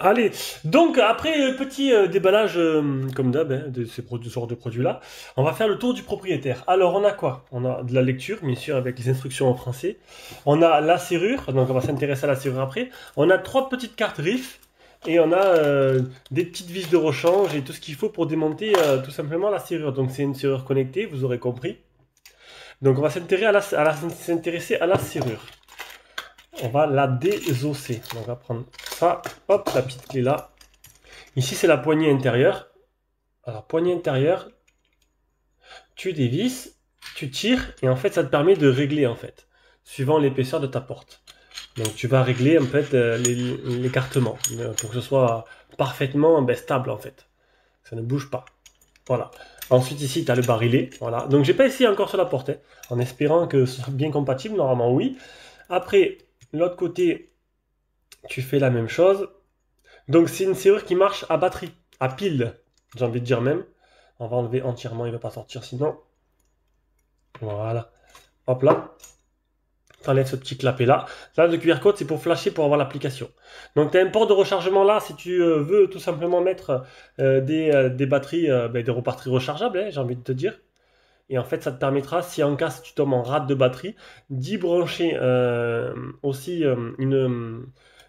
Allez, donc après euh, petit euh, déballage euh, comme d'hab hein, de ces ce genre de produits-là, on va faire le tour du propriétaire. Alors on a quoi? On a de la lecture, bien sûr, avec les instructions en français. On a la serrure, donc on va s'intéresser à la serrure après. On a trois petites cartes riff et on a des petites vis de rechange et tout ce qu'il faut pour démonter tout simplement la serrure. Donc c'est une serrure connectée, vous aurez compris. Donc on va s'intéresser à la serrure on va la désosser. on va prendre hop, la petite clé là. Ici, c'est la poignée intérieure. Alors, poignée intérieure, tu dévisses, tu tires, et en fait, ça te permet de régler, en fait, suivant l'épaisseur de ta porte. Donc, tu vas régler, en fait, euh, l'écartement, euh, pour que ce soit parfaitement ben, stable, en fait. Ça ne bouge pas. Voilà. Ensuite, ici, tu as le barillet. Voilà. Donc, j'ai pas essayé encore sur la porte, hein, en espérant que ce soit bien compatible. Normalement, oui. Après, L'autre côté, tu fais la même chose. Donc c'est une serrure qui marche à batterie, à pile, j'ai envie de dire même. On va enlever entièrement, il ne va pas sortir sinon. Voilà. Hop là. T'enlèves ce petit clapet là. Là, le QR code, c'est pour flasher pour avoir l'application. Donc, tu as un port de rechargement là si tu euh, veux tout simplement mettre euh, euh, des, batteries, ben, des reparties rechargeables, hein, j'ai envie de te dire. Et en fait, ça te permettra, si en cas tu tombes en rate de batterie, d'y brancher aussi une,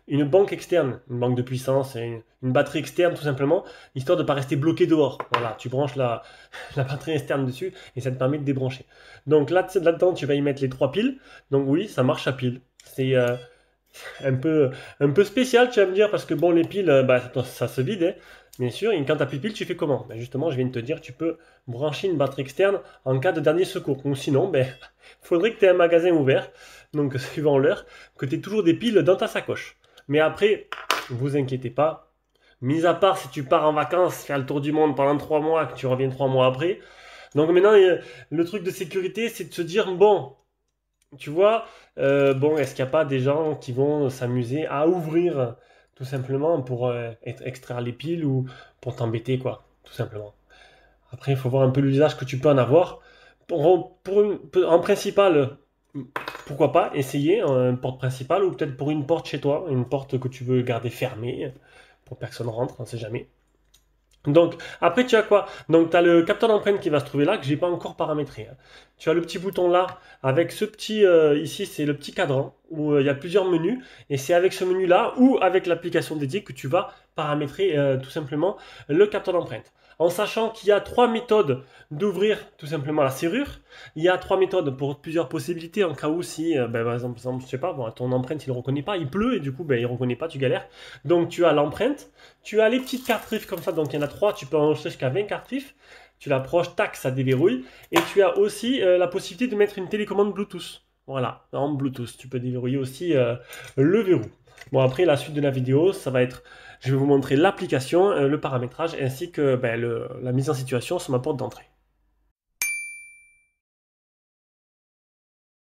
une banque externe, une banque de puissance, une, batterie externe tout simplement, histoire de ne pas rester bloqué dehors. Voilà, tu branches la, la, batterie externe dessus et ça te permet de débrancher. Donc là, là-dedans, tu vas y mettre les trois piles. Donc oui, ça marche à pile. C'est euh, un, peu, un peu spécial, tu vas me dire, parce que bon, les piles, bah, ça, se vide. Hein. Bien sûr, et quand tu as plus de pile, tu fais comment? Ben Justement, je viens de te dire, tu peux brancher une batterie externe en cas de dernier secours. Ou sinon, ben, faudrait que tu aies un magasin ouvert, donc suivant l'heure, que tu aies toujours des piles dans ta sacoche. Mais après, vous inquiétez pas, mis à part si tu pars en vacances, faire le tour du monde pendant trois mois, que tu reviens trois mois après. Donc maintenant, le truc de sécurité, c'est de se dire, bon, tu vois, euh, bon, est-ce qu'il n'y a pas des gens qui vont s'amuser à ouvrir tout simplement pour euh, extraire les piles ou pour t'embêter, quoi, tout simplement. Après, il faut voir un peu l'usage que tu peux en avoir. En principal, pourquoi pas essayer un porte principale ou peut-être pour une porte chez toi, une porte que tu veux garder fermée pour que personne rentre, on ne sait jamais. Donc, après, tu as quoi? Donc, tu as le capteur d'empreinte qui va se trouver là, que j'ai pas encore paramétré. Hein. Tu as le petit bouton là, avec ce petit, euh, ici, c'est le petit cadran, où euh, il y a plusieurs menus, et c'est avec ce menu-là, ou avec l'application dédiée, que tu vas paramétrer euh, tout simplement le capteur d'empreinte en sachant qu'il y a trois méthodes d'ouvrir tout simplement la serrure. Il y a trois méthodes pour plusieurs possibilités en cas où si, ben, par exemple, je sais pas, ton empreinte il ne reconnaît pas, il pleut et du coup ben, il ne reconnaît pas, tu galères. Donc tu as l'empreinte, tu as les petites cartes comme ça, donc il y en a trois, tu peux enregistrer jusqu'à 20 cartes RIF. Tu l'approches, tac, ça déverrouille. Et tu as aussi euh, la possibilité de mettre une télécommande Bluetooth. Voilà, en Bluetooth. Tu peux déverrouiller aussi euh, le verrou. Bon, après, la suite de la vidéo, ça va être je vais vous montrer l'application, euh, le paramétrage ainsi que ben, la mise en situation sur ma porte d'entrée.